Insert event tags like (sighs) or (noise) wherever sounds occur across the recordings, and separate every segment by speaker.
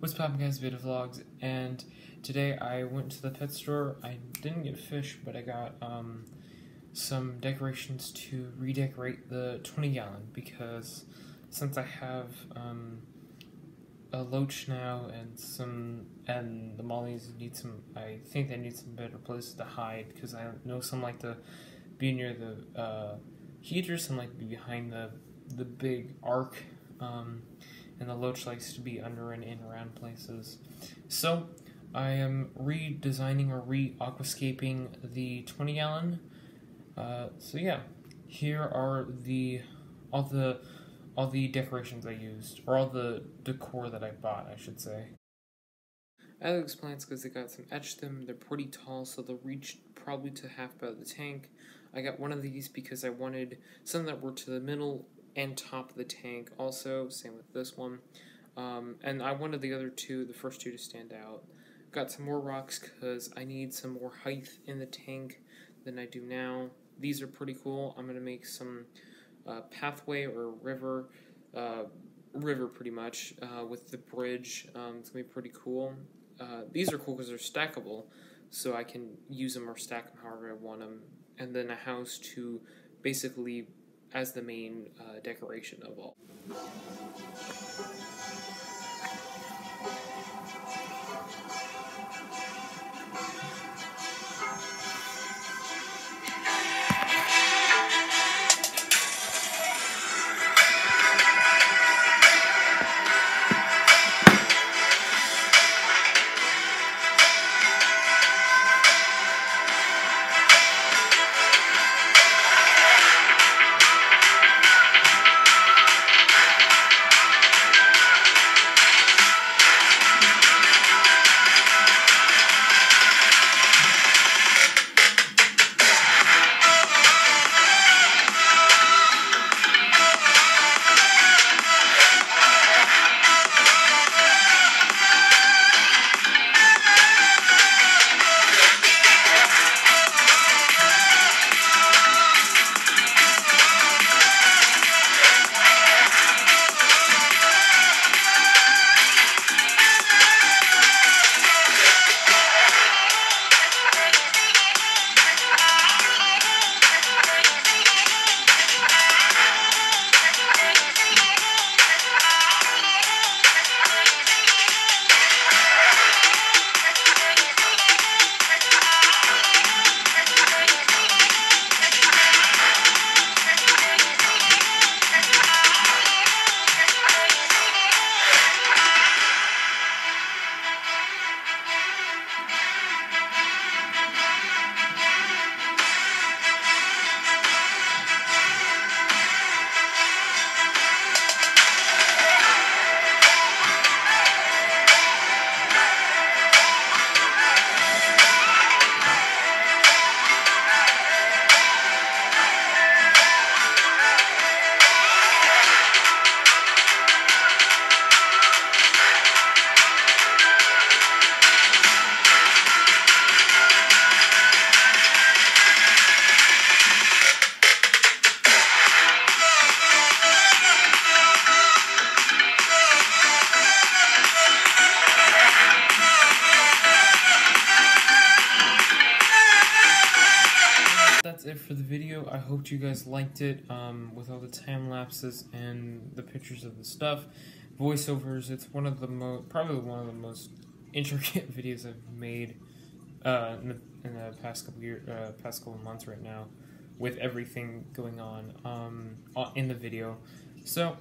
Speaker 1: What's poppin' guys, Betta Vlogs, and today I went to the pet store. I didn't get fish, but I got um, some decorations to redecorate the 20 gallon because since I have um, a loach now and some and the mollies need some I think they need some better places to hide because I know some like to be near the uh, heater, some like to be behind the the big ark. Um, and the loach likes to be under and in around places. So I am redesigning or re-aquascaping the 20 gallon. Uh, so yeah, here are the all the all the decorations I used, or all the decor that I bought, I should say. I Alex plants because they got some etched them. They're pretty tall, so they'll reach probably to half about the tank. I got one of these because I wanted some that were to the middle and top of the tank also. Same with this one. Um, and I wanted the other two, the first two, to stand out. Got some more rocks because I need some more height in the tank than I do now. These are pretty cool. I'm going to make some uh, pathway or river, uh, river pretty much, uh, with the bridge. Um, it's going to be pretty cool. Uh, these are cool because they're stackable, so I can use them or stack them however I want them. And then a house to basically as the main uh, decoration of all. That's it for the video. I hope you guys liked it um, with all the time lapses and the pictures of the stuff. Voiceovers, it's one of the most, probably one of the most intricate (laughs) videos I've made uh, in, the, in the past couple year, uh, past couple months right now, with everything going on um, in the video. So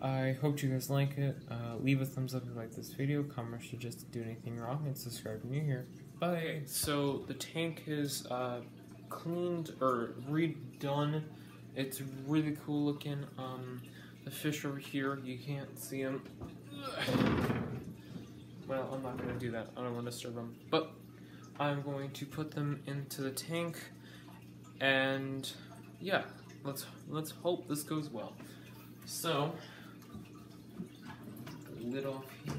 Speaker 1: I hope you guys like it. Uh, leave a thumbs up if you like this video. Comment or suggest do anything wrong, and subscribe if you're new here. Bye. So the tank is uh, cleaned or redone. It's really cool looking. Um, the fish over here, you can't see them. (sighs) Well, I'm not going to do that. I don't want to disturb them. But I'm going to put them into the tank, and yeah, let's let's hope this goes well. So, lid off here.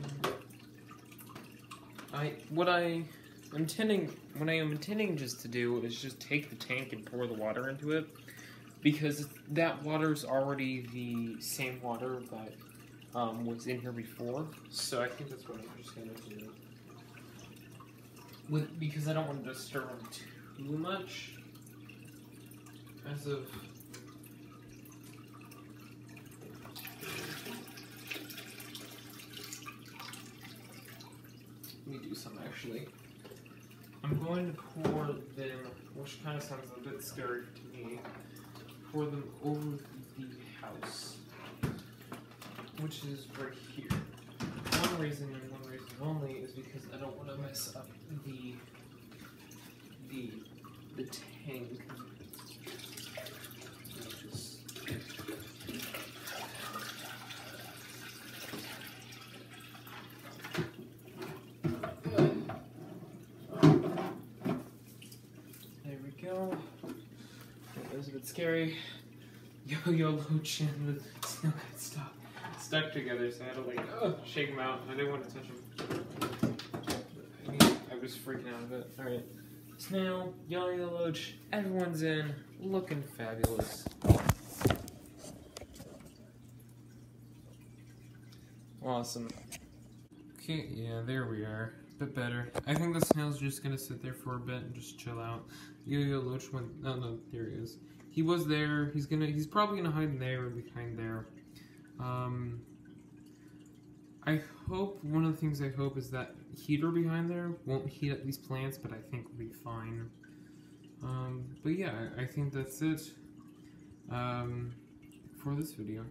Speaker 1: I what I am intending what I am intending just to do is just take the tank and pour the water into it because that water is already the same water that um, was in here before, so I think that's what I'm just gonna do. With because I don't want to disturb him too much. As of let me do some actually. I'm going to pour them, which kind of sounds a bit scary to me, pour them over the house, which is right here. One reason and one reason only is because I don't want to mess up the the the tank. Which is There we go. Bit scary. Yo yo Loach and the snail got stuck stuck together, so I had to like oh, shake them out. I didn't want to touch them. I, mean, I was freaking out of it. All right, snail, yo yo Loach, everyone's in, looking fabulous. Awesome. Okay, yeah, there we are. A Bit better. I think the snail's just gonna sit there for a bit and just chill out. Yo-Yo Loach went. Oh no, there he is. He was there. He's gonna. He's probably gonna hide in there or behind there. Um. I hope one of the things I hope is that heater behind there won't heat up these plants, but I think we'll be fine. Um, but yeah, I think that's it um, for this video.